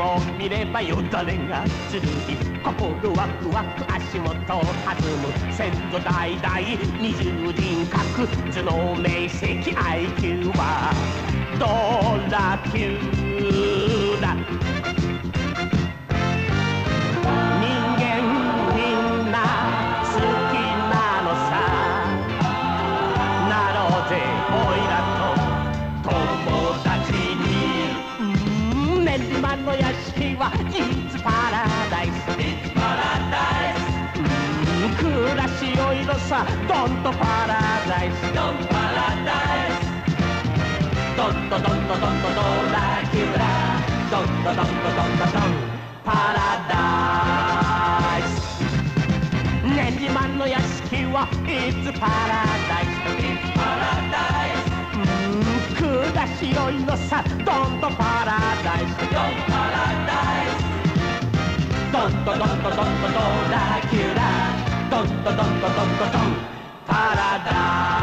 を見ればよだれがずるり心ワクワク足元弾む先祖代々二重人格頭脳明晰 IQ はドラキューうんの屋敷は It's paradise. It's paradise 暮らしよいのさドンとパラダイス。ドンパラダイスドンとドンとドンとドラキュラドンとドンとドンとドンパラダイス練馬の屋敷は It's paradise It's paradise 暮らしよいのさドンとパンドンドドンドドラキュラドンドドンドドンドドン